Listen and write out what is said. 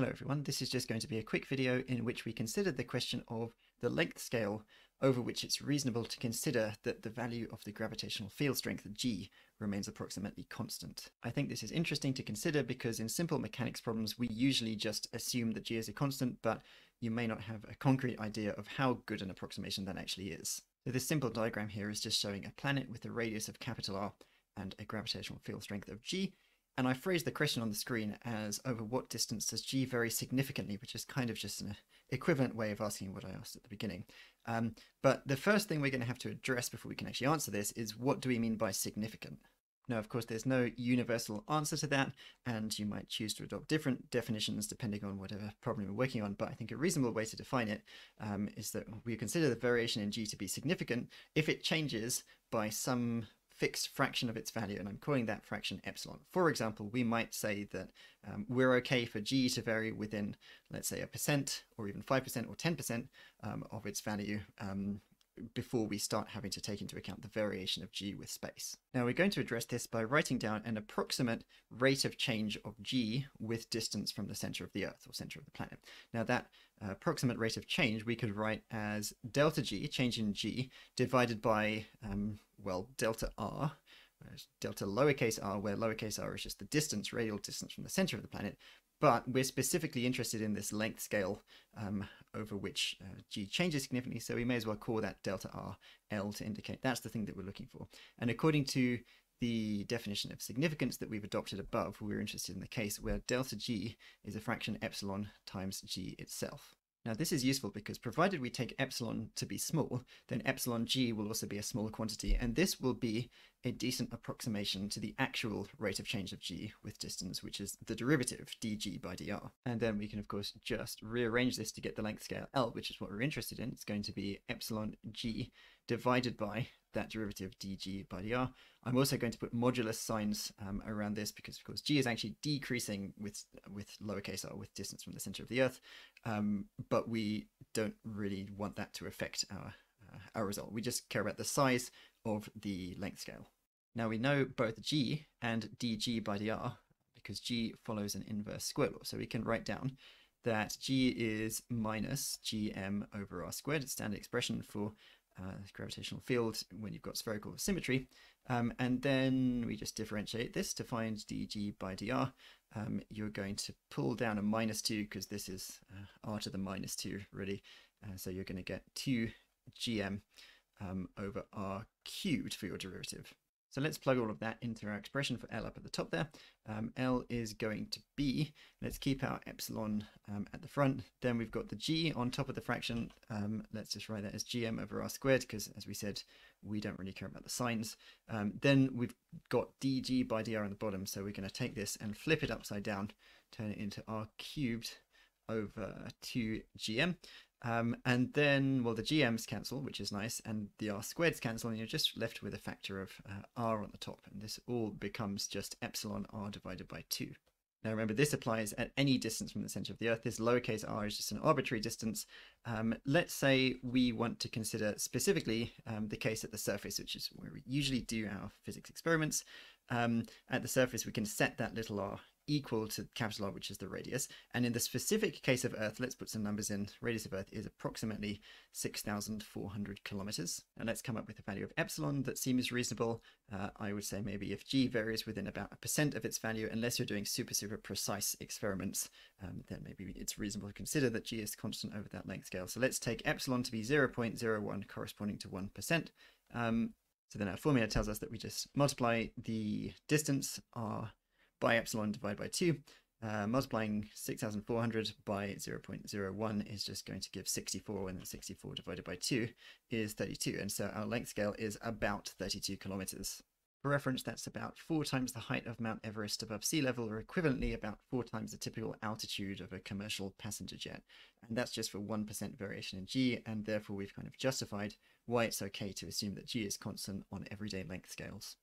Hello everyone, this is just going to be a quick video in which we consider the question of the length scale over which it's reasonable to consider that the value of the gravitational field strength g remains approximately constant. I think this is interesting to consider because in simple mechanics problems we usually just assume that g is a constant but you may not have a concrete idea of how good an approximation that actually is. So this simple diagram here is just showing a planet with a radius of capital R and a gravitational field strength of g and I phrased the question on the screen as over what distance does g vary significantly, which is kind of just an equivalent way of asking what I asked at the beginning. Um, but the first thing we're going to have to address before we can actually answer this is what do we mean by significant? Now, of course, there's no universal answer to that, and you might choose to adopt different definitions depending on whatever problem you're working on. But I think a reasonable way to define it um, is that we consider the variation in g to be significant if it changes by some fixed fraction of its value, and I'm calling that fraction epsilon. For example, we might say that um, we're okay for g to vary within, let's say, a percent or even 5% or 10% um, of its value um, before we start having to take into account the variation of g with space. Now we're going to address this by writing down an approximate rate of change of g with distance from the center of the Earth or center of the planet. Now that uh, approximate rate of change we could write as delta g, change in g, divided by, um, well, delta r, delta lowercase r, where lowercase r is just the distance, radial distance from the center of the planet, but we're specifically interested in this length scale um, over which uh, g changes significantly, so we may as well call that delta r L to indicate that's the thing that we're looking for. And according to the definition of significance that we've adopted above, we're interested in the case where delta g is a fraction epsilon times g itself. Now this is useful because provided we take epsilon to be small, then epsilon g will also be a small quantity, and this will be a decent approximation to the actual rate of change of g with distance, which is the derivative dg by dr. And then we can of course just rearrange this to get the length scale L, which is what we're interested in. It's going to be epsilon g divided by that derivative dg by dr. I'm also going to put modulus signs um, around this because of course g is actually decreasing with with lowercase r with distance from the center of the earth, um, but we don't really want that to affect our uh, our result. We just care about the size of the length scale. Now we know both g and dg by dr because g follows an inverse square law. So we can write down that g is minus gm over r squared, standard expression for uh, gravitational field when you've got spherical symmetry. Um, and then we just differentiate this to find dg by dr. Um, you're going to pull down a minus 2 because this is uh, r to the minus 2 really. Uh, so you're going to get 2 gm um, over r cubed for your derivative. So let's plug all of that into our expression for L up at the top there. Um, L is going to be, let's keep our epsilon um, at the front. Then we've got the G on top of the fraction. Um, let's just write that as GM over R squared, because as we said, we don't really care about the signs. Um, then we've got DG by DR on the bottom. So we're going to take this and flip it upside down, turn it into R cubed over 2GM. Um, and then, well, the GMs cancel, which is nice, and the R squareds cancel, and you're just left with a factor of uh, R on the top. And this all becomes just epsilon R divided by 2. Now remember, this applies at any distance from the center of the Earth. This lowercase r is just an arbitrary distance. Um, let's say we want to consider specifically um, the case at the surface, which is where we usually do our physics experiments. Um, at the surface, we can set that little r equal to capital R, which is the radius. And in the specific case of Earth, let's put some numbers in. Radius of Earth is approximately 6,400 kilometers. And let's come up with a value of epsilon that seems reasonable. Uh, I would say maybe if G varies within about a percent of its value, unless you're doing super, super precise experiments, um, then maybe it's reasonable to consider that G is constant over that length scale. So let's take epsilon to be 0.01 corresponding to 1%. Um, so then our formula tells us that we just multiply the distance, r by epsilon divided by 2. Uh, multiplying 6,400 by 0.01 is just going to give 64, and then 64 divided by 2 is 32. And so our length scale is about 32 kilometers. For reference, that's about four times the height of Mount Everest above sea level, or equivalently about four times the typical altitude of a commercial passenger jet. And that's just for 1% variation in g, and therefore we've kind of justified why it's okay to assume that g is constant on everyday length scales.